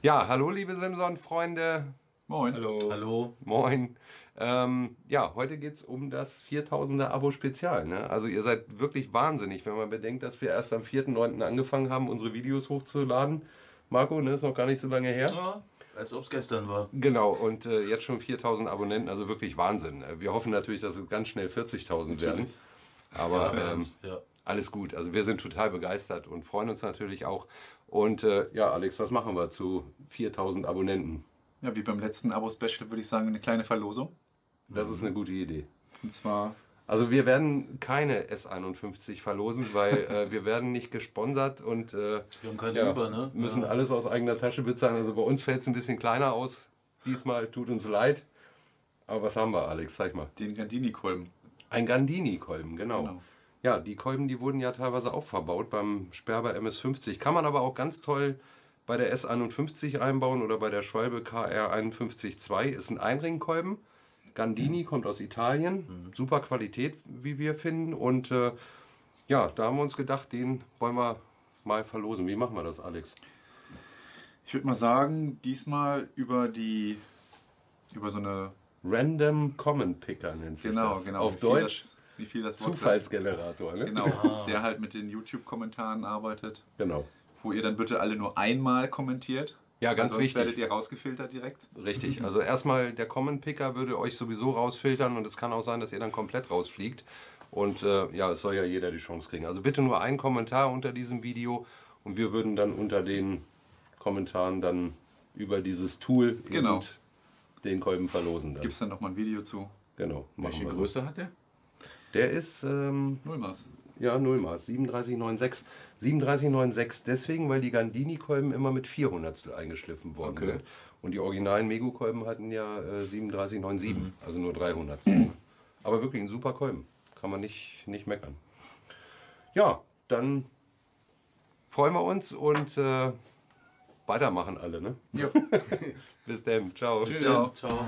Ja, hallo liebe Simson-Freunde. Moin. Hallo. Hallo. Moin. Ähm, ja, heute geht es um das 4000er Abo-Spezial. Ne? Also ihr seid wirklich wahnsinnig, wenn man bedenkt, dass wir erst am 4.9. angefangen haben, unsere Videos hochzuladen. Marco, ne, ist noch gar nicht so lange her. Ja, als ob es gestern war. Genau, und äh, jetzt schon 4000 Abonnenten, also wirklich Wahnsinn. Wir hoffen natürlich, dass es ganz schnell 40.000 werden. Aber Ja, ähm, ja. Alles gut. Also wir sind total begeistert und freuen uns natürlich auch. Und äh, ja, Alex, was machen wir zu 4000 Abonnenten? Ja, wie beim letzten Abo-Special würde ich sagen, eine kleine Verlosung. Das ist eine gute Idee. Und zwar, Also wir werden keine S51 verlosen, weil äh, wir werden nicht gesponsert und äh, Wir haben keine ja, über, ne? müssen ja. alles aus eigener Tasche bezahlen. Also bei uns fällt es ein bisschen kleiner aus. Diesmal tut uns leid. Aber was haben wir, Alex? Zeig mal. den Gandini-Kolben. Ein Gandini-Kolben, genau. Genau. Ja, die Kolben, die wurden ja teilweise auch verbaut beim Sperber MS50. Kann man aber auch ganz toll bei der S51 einbauen oder bei der Schwalbe KR512. Ist ein Einringkolben. Gandini kommt aus Italien. Super Qualität, wie wir finden. Und äh, ja, da haben wir uns gedacht, den wollen wir mal verlosen. Wie machen wir das, Alex? Ich würde mal sagen, diesmal über die, über so eine, Random Comment Picker nennt sich genau, das. genau. Auf wie viel Deutsch wie viel das Wort Zufallsgenerator. Ne? Genau, Ah. der halt mit den YouTube-Kommentaren arbeitet, genau. wo ihr dann bitte alle nur einmal kommentiert. Ja, ganz Sonst wichtig. werdet ihr rausgefiltert direkt. Richtig, also erstmal der Comment Picker würde euch sowieso rausfiltern und es kann auch sein, dass ihr dann komplett rausfliegt. Und äh, ja, es soll ja jeder die Chance kriegen. Also bitte nur einen Kommentar unter diesem Video und wir würden dann unter den Kommentaren dann über dieses Tool Genau. den Kolben verlosen. Dann. Gibt es dann nochmal ein Video zu? Genau. Welche wir so. Größe hat der? Der ist ähm, Nullmaß. ja Nullmaß, 3796. 3796 deswegen, weil die Gandini-Kolben immer mit 400 eingeschliffen worden Okay. sind. Und die originalen Mego-Kolben hatten ja äh, 3797, Mhm. also nur 300. Aber wirklich ein super Kolben. Kann man nicht, nicht meckern. Ja, dann freuen wir uns und äh, weitermachen alle, ne? Ja. Bis dann. Ciao. Ciao. Ciao.